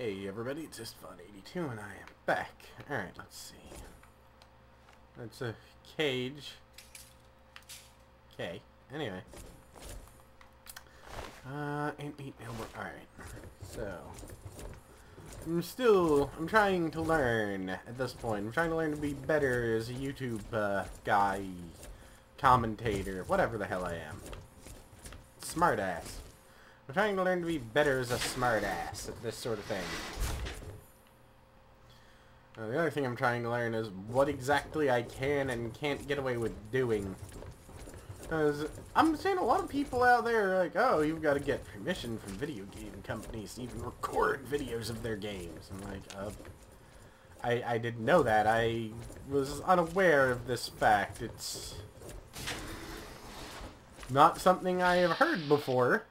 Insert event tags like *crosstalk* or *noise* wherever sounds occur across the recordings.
Hey everybody, it's Isstvan82 and I am back. Alright, let's see. That's a cage. Okay, anyway. Uh, ain't eat no more. Alright, so. I'm still, I'm trying to learn at this point. I'm trying to learn to be better as a YouTube uh, guy, commentator, whatever the hell I am. Smartass. I'm trying to learn to be better as a smartass at this sort of thing. The other thing I'm trying to learn is what exactly I can and can't get away with doing. Because I'm seeing a lot of people out there like, oh, you've got to get permission from video game companies to even record videos of their games. I'm like, uh, I, I didn't know that. I was unaware of this fact. It's not something I have heard before.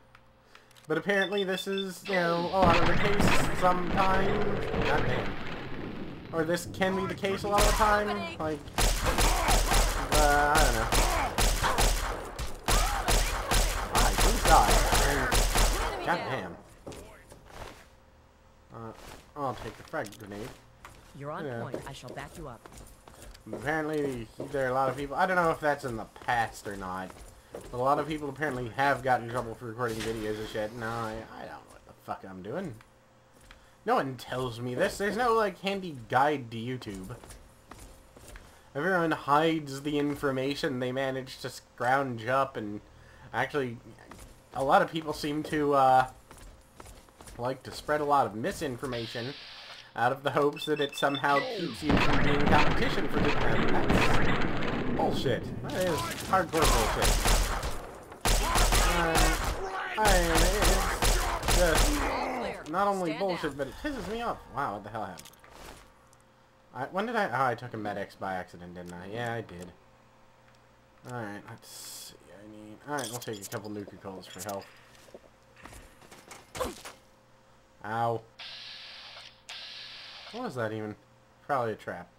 But apparently this is, you know, a lot of the case sometimes. God damn. Or this can be the case a lot of the time. Like, uh, I don't know. Alright, please die. God damn. Uh, I'll take the frag grenade. You're on Yeah. point. I shall back you up. Apparently, there are a lot of people. I don't know if that's in the past or not. A lot of people apparently have gotten in trouble for recording videos and shit. No, I, I don't know what the fuck I'm doing. No one tells me this. There's no, like, handy guide to YouTube. Everyone hides the information they manage to scrounge up and actually a lot of people seem to uh, like to spread a lot of misinformation out of the hopes that it somehow keeps you from being competition for good bullshit. That is hardcore bullshit. Uh, I, it's just not only bullshit, but it pisses me off. Wow, what the hell happened? I, when did I... Oh, I took a Med-X by accident, didn't I? Yeah, I did. Alright, let's see. I need... Alright, we'll take a couple Nuka-Colas for health. Ow. What was that even? Probably a trap.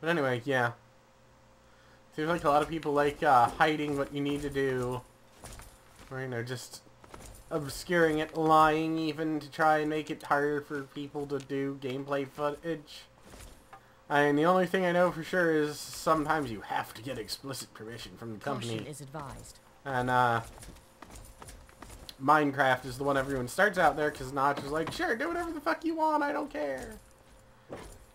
But anyway, yeah. Seems like a lot of people like uh, hiding what you need to do. Or, you know, just obscuring it, lying even to try and make it harder for people to do gameplay footage. And the only thing I know for sure is sometimes you have to get explicit permission from the Caution company. is advised. And, uh, Minecraft is the one everyone starts out there because Notch is like, sure, do whatever the fuck you want, I don't care.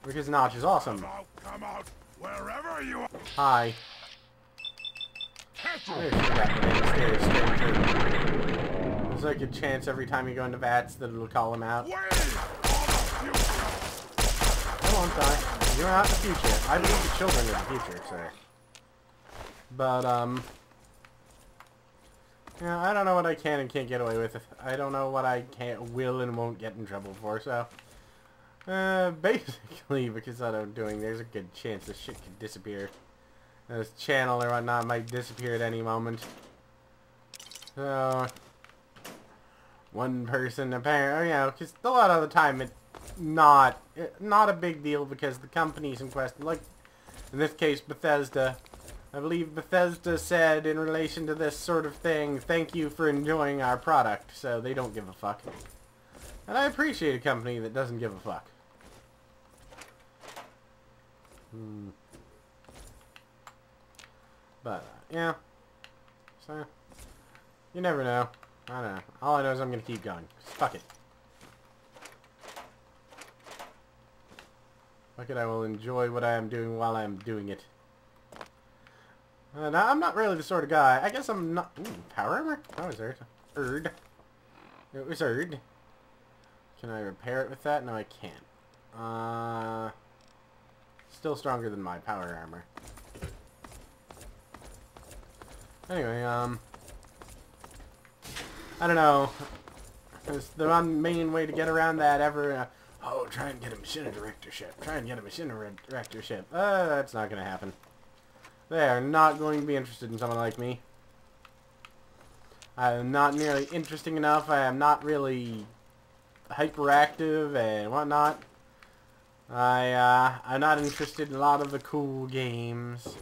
Because Notch is awesome. Come out, come out, wherever you are. Hi. There she got the name, Scary Stranger. There's like a chance every time you go into VATS that it'll call him out. Wait! All of you. I won't die. You're not the future. I believe the children are the future, sir. But, um... Yeah, I don't know what I can and can't get away with. I don't know what I can't, will and won't get in trouble for, so... Uh, basically, *laughs* because of what I'm doing, there's a good chance this shit could disappear. This channel or whatnot might disappear at any moment. So... One person, apparently, you know, because a lot of the time it's not, it- not a big deal because the companies in question, like, in this case, Bethesda, I believe Bethesda said in relation to this sort of thing, thank you for enjoying our product, so they don't give a fuck. And I appreciate a company that doesn't give a fuck. Hmm. But, uh, yeah. So, you never know. I don't know. All I know is I'm gonna keep going. Fuck it. Fuck it, I will enjoy what I am doing while I am doing it. Uh, now, I'm not really the sort of guy. I guess I'm not... Ooh, power armor? That was Erd. Erd. It was Erd. Can I repair it with that? No, I can't. Uh... Still stronger than my power armor. Anyway, um... I don't know. It's the main way to get around that ever... Uh, oh, try and get a machinima directorship. Try and get a machinima directorship. Uh, that's not to happen. They are not going to be interested in someone like me. I am not nearly interesting enough. I am not really hyperactive and whatnot. I, uh, I'm not interested in a lot of the cool games.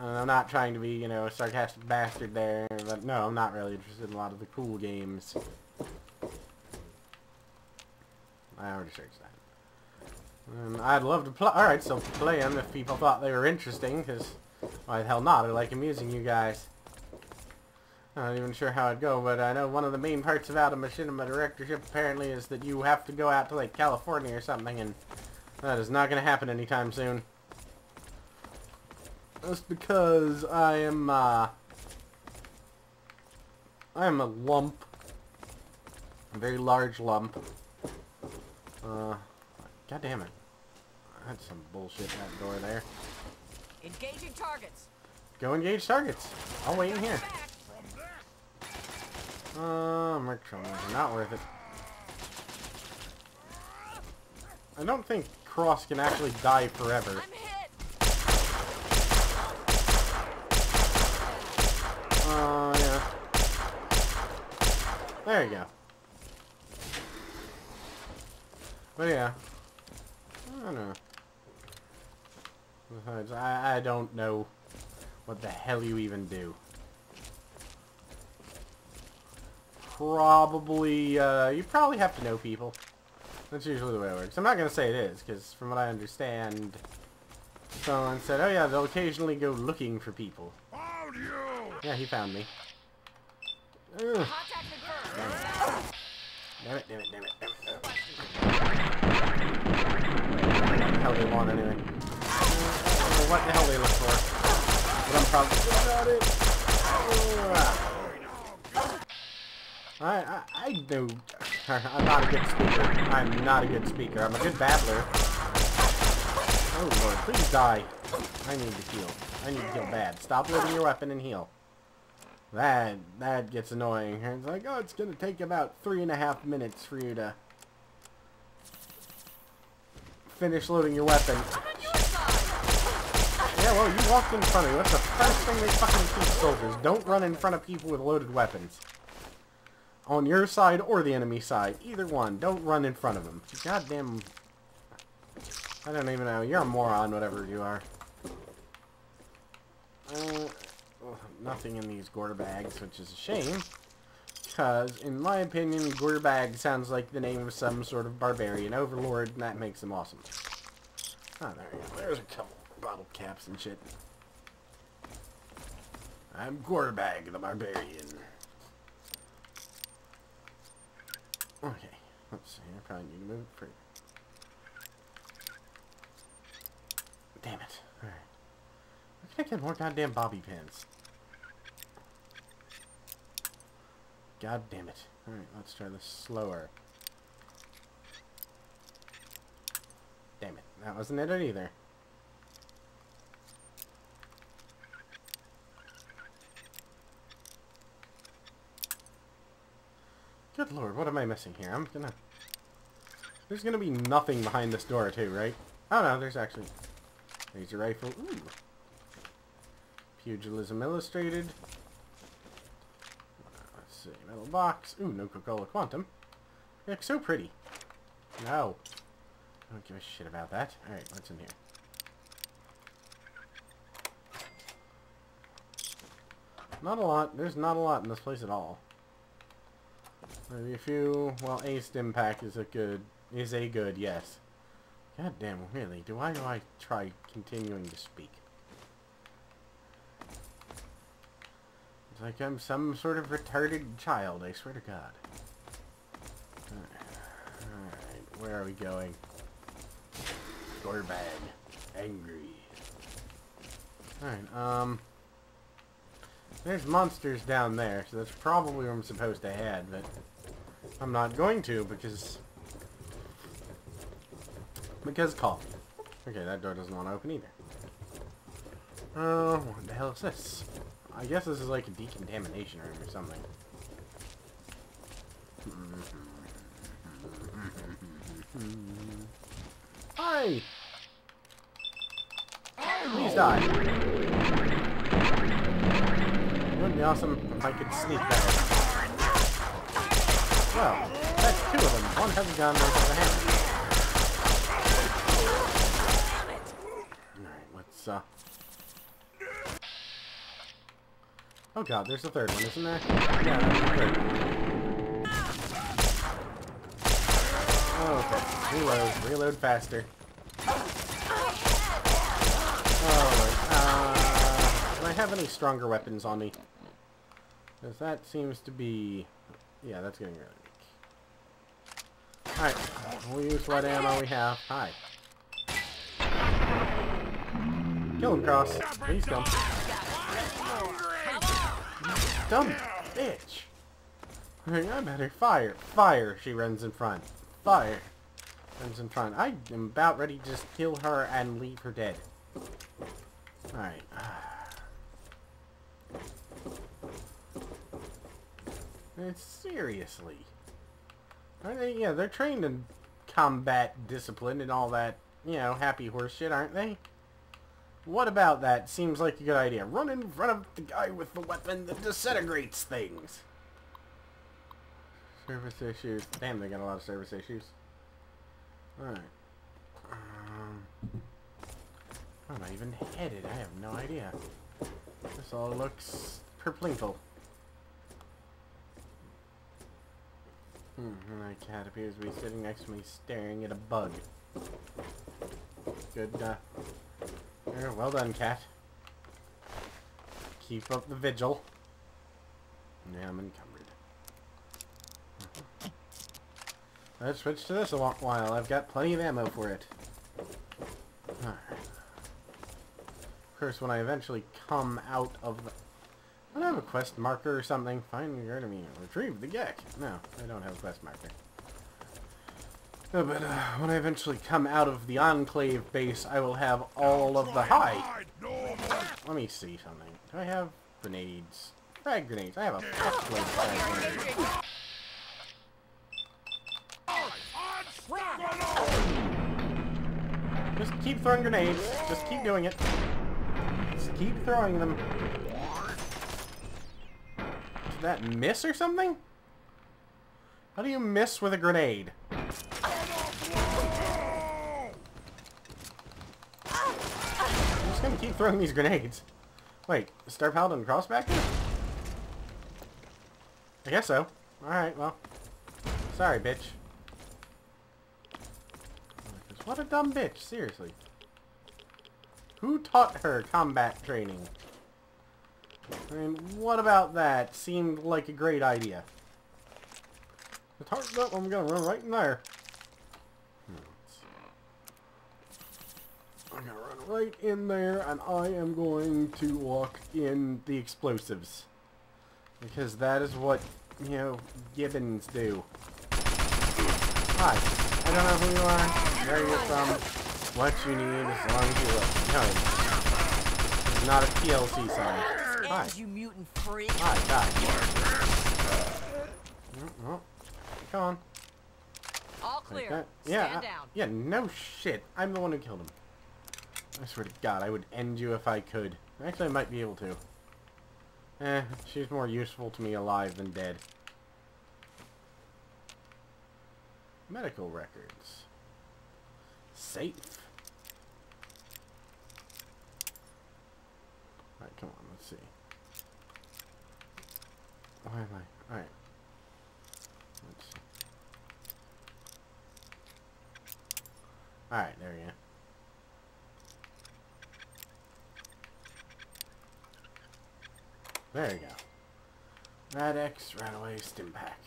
Uh, I'm not trying to be, you know, a sarcastic bastard there, but no, I'm not really interested in a lot of the cool games. I already searched that. And I'd love to play. Alright, so play them if people thought they were interesting, because why the hell not? I like amusing you guys. I'm not even sure how it'd go, but I know one of the main parts about a machinima directorship apparently is that you have to go out to like California or something, and that is not going to happen anytime soon. That's because I am, uh, I am a lump. A very large lump. Uh, god damn it. That's some bullshit, that door there. Engaging targets. Go engage targets. I'll wait in here. Uh, merc are not worth it. I don't think Cross can actually die forever. Uh, yeah. There you go. But yeah. I don't know. Besides, I, I don't know what the hell you even do. Probably, uh, you probably have to know people. That's usually the way it works. I'm not going to say it is, because from what I understand, someone said, oh yeah, they'll occasionally go looking for people. Hold you! Yeah, he found me. Contact confirmed. Damn it, damn it, damn it, damn it. What the hell they want anyway? I what the hell they look for. But I'm probably good at it. I, I, I know. *laughs* I'm not a good speaker. I'm not a good speaker. I'm a good babbler. Oh lord, please die. I need to heal. I need to heal bad. Stop loading your weapon and heal. That, that gets annoying. It's like, oh, it's gonna take about three and a half minutes for you to finish loading your weapon. Yeah, well, you walked in front of me. That's the first thing they fucking teach soldiers? Don't run in front of people with loaded weapons. On your side or the enemy side. Either one. Don't run in front of them. Goddamn... I don't even know. You're a moron, whatever you are. Uh, nothing in these gore bags, which is a shame. Because, in my opinion, gore bag sounds like the name of some sort of barbarian overlord, and that makes them awesome. Ah, there you go. There's a couple bottle caps and shit. I'm Gorbag the Barbarian. Okay, let's see. I probably need to move it further. Damn it. Get more goddamn bobby pins? God damn it. Alright, let's try this slower. Damn it. That wasn't it either. Good lord, what am I missing here? I'm gonna... There's gonna be nothing behind this door too, right? Oh no, there's actually... Your rifle. Ooh. Pugilism Illustrated. Uh, let's see, metal box. Ooh, no Nuka-Cola Quantum. They look so pretty. No. I don't give a shit about that. Alright, what's in here? Not a lot. There's not a lot in this place at all. Maybe a few... Well, a stim pack is a good... Is a good, yes. God damn, really? Do I do I try continuing to speak? It's like I'm some sort of retarded child, I swear to God. Alright, where are we going? Door bag. Angry. Alright, um... There's monsters down there, so that's probably where I'm supposed to head, but... I'm not going to, because... Because coffee. Okay, that door doesn't want to open either. Oh, what the hell is this? I guess this is like a decontamination room or something. Hi! Please die. It would be awesome if I could sneak better. Well, that's two of them. One has a gun, one has a hammer. Alright, let's, uh... Oh god, there's a third one, isn't there? Yeah, there's a third one. Okay, reload, reload faster. Alright, uh, do I have any stronger weapons on me? Because that seems to be... Yeah, that's getting really weak. Alright, we'll use what ammo we have. Hi. Kill him, Cross. Please him. Dumb bitch. *laughs* Alright, I better fire. Fire, she runs in front. Fire. Runs in front. I am about ready to just kill her and leave her dead. Alright. Ah. Seriously. Aren't they? Yeah, they're trained in combat discipline and all that, you know, happy horse shit, aren't they? What about that? Seems like a good idea. Run in front of the guy with the weapon that disintegrates things. Service issues. Damn, they got a lot of service issues. Alright. Um, where am I even headed? I have no idea. This all looks purplinkle. Hmm, my cat appears to be sitting next to me staring at a bug. Good, uh... well done, cat. Keep up the vigil. Yeah, I'm encumbered. Let's switch to this a while. I've got plenty of ammo for it. Of course, when I eventually come out of the... I don't have a quest marker or something. Find your enemy. Retrieve the Gek. No, I don't have a quest marker. No, but uh, when I eventually come out of the Enclave base, I will have all of the... Hi! Hide no more. Let me see something. Do I have grenades? Frag grenades. I have a fuckload of frag grenades. Just keep throwing grenades. Just keep doing it. Just keep throwing them. Did that miss or something? How do you miss with a grenade? I'm just gonna keep throwing these grenades. Wait, Star Paladin Cross back? I guess so. Alright, well. Sorry, bitch. What a dumb bitch, seriously. Who taught her combat training? I mean, what about that seemed like a great idea? The target I'm gonna run right in there. Hmm, I'm gonna run right in there, and I am going to walk in the explosives. Because that is what, you know, Gibbons do. Hi. I don't know who you are, where you're from, what you need, as long as you look. No. It's not a TLC sign. Hi. You mutant freak. Hi, die. Mm, come on. All clear. that. Yeah, Stand I- down. yeah, no shit. I'm the one who killed him. I swear to God, I would end you if I could. Actually, I might be able to. Eh, she's more useful to me alive than dead. Medical records. Safe. Alright, come on, let's see. Why am I? Alright. Let's see. Alright, there we go. There you go. Rad-X, RadAway, Stimpack.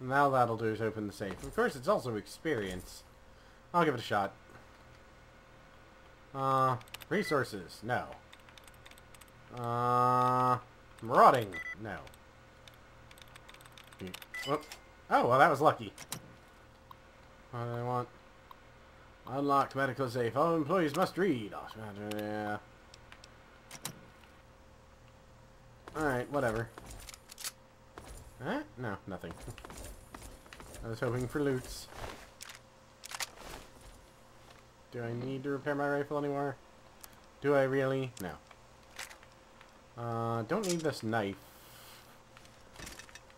Now that'll do is open the safe. Of course, it's also experience. I'll give it a shot. Uh, resources, no. Uh, marauding, no. Oh, well that was lucky. What do I want? Unlocked medical safe. All employees must read. Oh, Yeah. Alright, whatever. Huh? No, nothing. *laughs* I was hoping for loots. Do I need to repair my rifle anymore? Do I really? No. Uh, don't need this knife.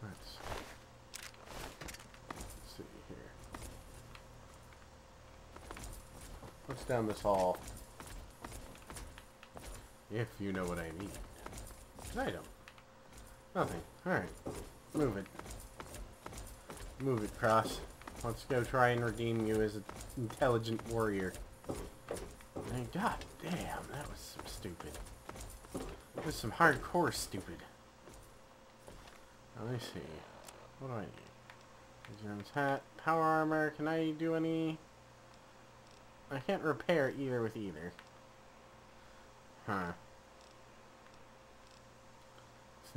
Let's, see here. What's down this hall? If you know what I mean. 'Cause I don't. Nothing. Alright. Move it. Move it, Cross. Let's go try and redeem you as an intelligent warrior. God damn, that was some stupid. That was some hardcore stupid. Let me see. What do I need? Jones hat, power armor. Can I do any? I can't repair either with either. Huh.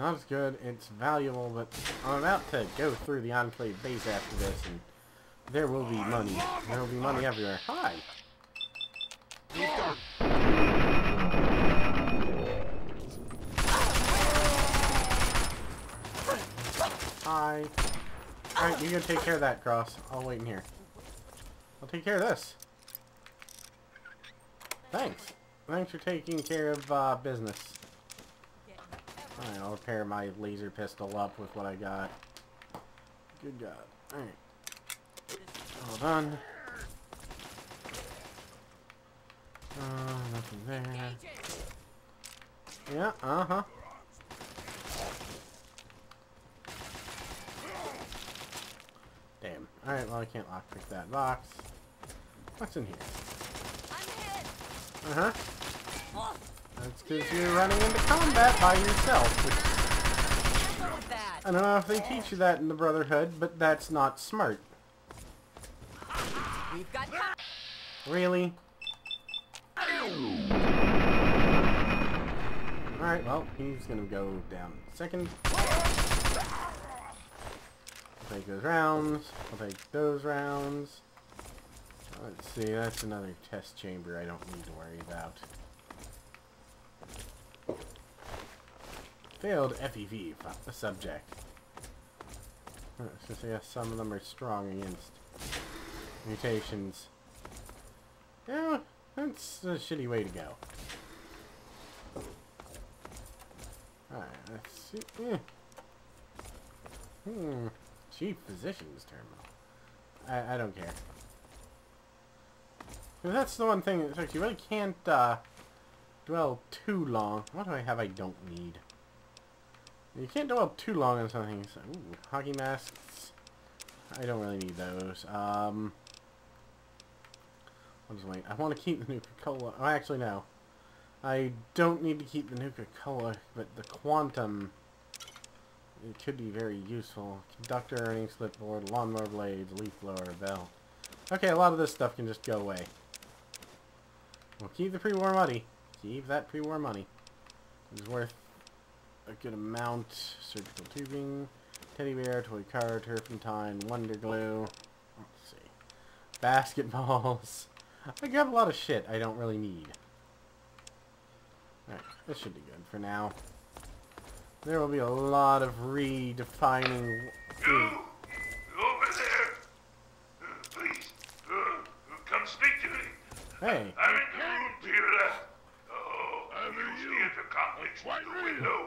Not as good. It's valuable, but I'm about to go through the Enclave base after this, and there will be money. There will be money everywhere. Hi. Hi. Alright, you can take care of that, Cross. I'll wait in here. I'll take care of this. Thanks. Thanks for taking care of uh, business. Alright, I'll repair my laser pistol up with what I got. Good God. Alright. Hold on. Uh, nothing there. Yeah, uh-huh. Damn. Alright, well I can't lockpick that box. What's in here? Uh-huh. That's because you're running into combat by yourself. I don't know if they teach you that in the Brotherhood, but that's not smart. Really? Alright, well, he's gonna go down in a second. I'll take those rounds. I'll take those rounds. Let's see, that's another test chamber I don't need to worry about. Failed FEV fu- subject. Huh, So yes, some of them are strong against mutations. Yeah, that's a shitty way to go. Alright, let's see. Eh. Hmm. Chief Physician's Terminal. I, I don't care. that's the one thing, it's like you really can't, uh, dwell too long. What do I have I don't need? You can't dwell too long on something. So, ooh, hockey masks. I don't really need those. Um... I'll just wait. I want to keep the Nuka-Cola. Oh, actually, no. I don't need to keep the Nuka-Cola, but the Quantum... It could be very useful. Conductor, earnings, clipboard, lawnmower blades, leaf blower, bell. Okay, a lot of this stuff can just go away. We'll keep the pre-war money. Keep that pre-war money. It's worth a good amount. Surgical tubing, teddy bear, toy car, turpentine, wonder glue. Let's see. Basketballs. *laughs* I got a lot of shit I don't really need. Alright, this should be good for now. There will be a lot of redefining... You! Over there! Uh, please, uh, uh, come speak to me. Hey, I'm in the room to your left. Oh, Over use you. the intercom Quite through the real. window.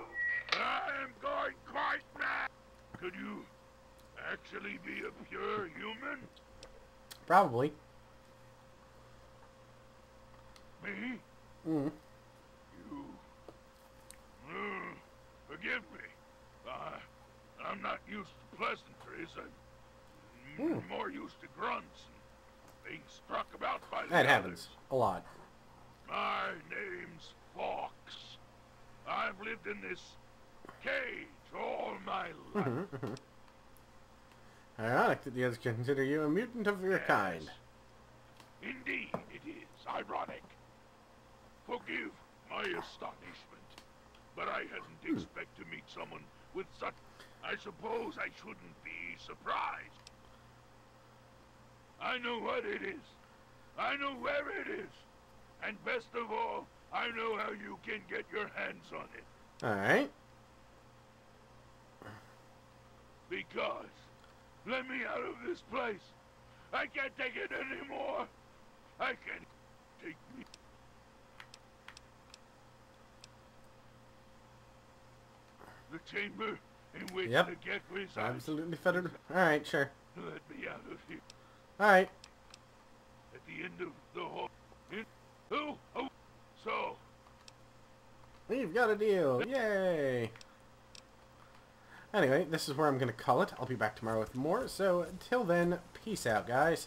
I am going quite mad. Could you actually be a pure human? probably. Me? Mm. You? Mm, forgive me. Uh, I'm not used to pleasantries. I'm m- Hmm. more used to grunts and being struck about by the That happens. others. A lot. My name's Fawkes. I've lived in this cage all my life. *laughs* Mhm, mhm. Ironic that the others consider you a mutant of your Yes. kind. Indeed, it is ironic. Forgive my astonishment, but I hadn't Hmm. expected to meet someone with such. I suppose I shouldn't be surprised. I know what it is. I know where it is. And best of all, I know how you can get your hands on it. Alright. Because, let me out of this place. I can't take it anymore. I can't take me. The chamber in which Yep. the G.E.C.K. resides. Absolutely fettered. Alright, sure. Let me out of here. Alright. At the end of the hall. In, oh, oh, so, We've got a deal. Yay. Anyway, this is where I'm going to call it. I'll be back tomorrow with more. So, until then, peace out, guys.